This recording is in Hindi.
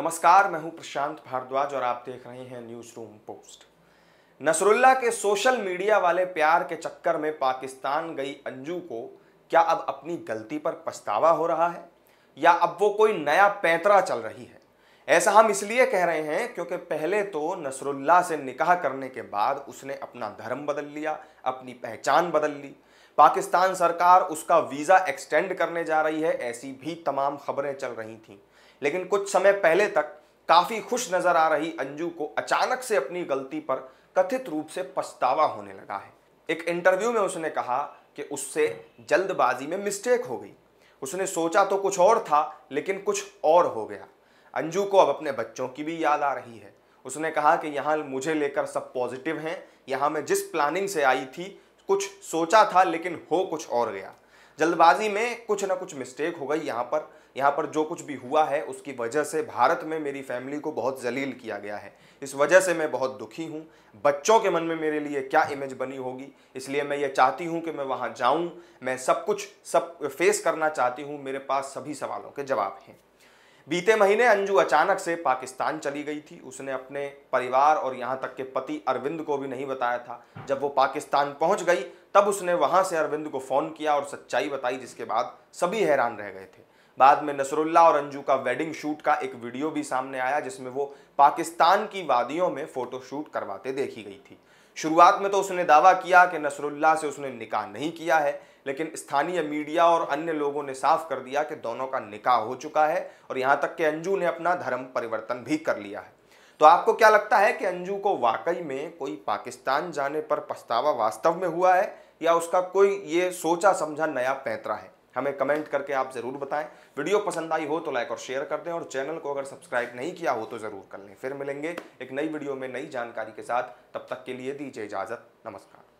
नमस्कार, मैं हूँ प्रशांत भारद्वाज और आप देख रहे हैं न्यूज़ रूम पोस्ट नसरुल्ला के सोशल मीडिया वाले प्यार के चक्कर में पाकिस्तान गई अंजू को क्या अब अपनी गलती पर पछतावा हो रहा है? या अब वो कोई नया पैंतरा चल रही है? ऐसा हम इसलिए कह रहे हैं क्योंकि पहले तो नसरुल्ला से निकाह करने के बाद उसने अपना धर्म बदल लिया, अपनी पहचान बदल ली। पाकिस्तान सरकार उसका वीज़ा एक्सटेंड करने जा रही है, ऐसी भी तमाम खबरें चल रही थीं। लेकिन कुछ समय पहले तक काफ़ी खुश नज़र आ रही अंजू को अचानक से अपनी गलती पर कथित रूप से पछतावा होने लगा है। एक इंटरव्यू में उसने कहा कि उससे जल्दबाजी में मिस्टेक हो गई। उसने सोचा तो कुछ और था, लेकिन कुछ और हो गया। अंजू को अब अपने बच्चों की भी याद आ रही है। उसने कहा कि यहाँ मुझे लेकर सब पॉजिटिव हैं। यहाँ मैं जिस प्लानिंग से आई थी कुछ सोचा था, लेकिन हो कुछ और गया। जल्दबाजी में कुछ ना कुछ मिस्टेक हो गई यहाँ पर। यहाँ पर जो कुछ भी हुआ है, उसकी वजह से भारत में मेरी फैमिली को बहुत जलील किया गया है। इस वजह से मैं बहुत दुखी हूँ। बच्चों के मन में मेरे लिए क्या इमेज बनी होगी? इसलिए मैं ये चाहती हूँ कि मैं वहाँ जाऊँ। मैं सब कुछ सब फेस करना चाहती हूँ। मेरे पास सभी सवालों के जवाब हैं। बीते महीने अंजू अचानक से पाकिस्तान चली गई थी। उसने अपने परिवार और यहाँ तक के पति अरविंद को भी नहीं बताया था। जब वो पाकिस्तान पहुँच गई, तब उसने वहाँ से अरविंद को फ़ोन किया और सच्चाई बताई, जिसके बाद सभी हैरान रह गए थे। बाद में नसरुल्ला और अंजू का वेडिंग शूट का एक वीडियो भी सामने आया, जिसमें वो पाकिस्तान की वादियों में फ़ोटो शूट करवाते देखी गई थी। शुरुआत में तो उसने दावा किया कि नसरुल्ला से उसने निकाह नहीं किया है, लेकिन स्थानीय मीडिया और अन्य लोगों ने साफ़ कर दिया कि दोनों का निकाह हो चुका है और यहाँ तक कि अंजू ने अपना धर्म परिवर्तन भी कर लिया है। तो आपको क्या लगता है कि अंजू को वाकई में कोई पाकिस्तान जाने पर पछतावा वास्तव में हुआ है या उसका कोई ये सोचा समझा नया पैतरा है? हमें कमेंट करके आप ज़रूर बताएँ। वीडियो पसंद आई हो तो लाइक और शेयर कर दें और चैनल को अगर सब्सक्राइब नहीं किया हो तो ज़रूर कर लें। फिर मिलेंगे एक नई वीडियो में नई जानकारी के साथ। तब तक के लिए दीजिए इजाज़त। नमस्कार।